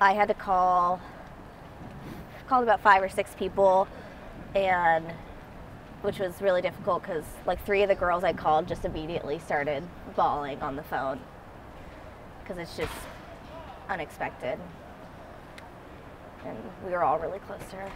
I had to call, called about five or six people, and which was really difficult because like three of the girls I called just immediately started bawling on the phone because it's just unexpected. And we were all really close to her.